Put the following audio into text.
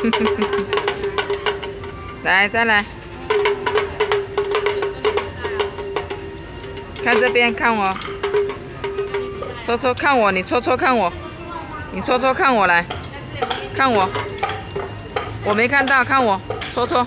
来再来。看这边看我。搓搓看我你搓搓看我。你搓搓看我来。看我。我没看到看我。搓搓